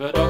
But.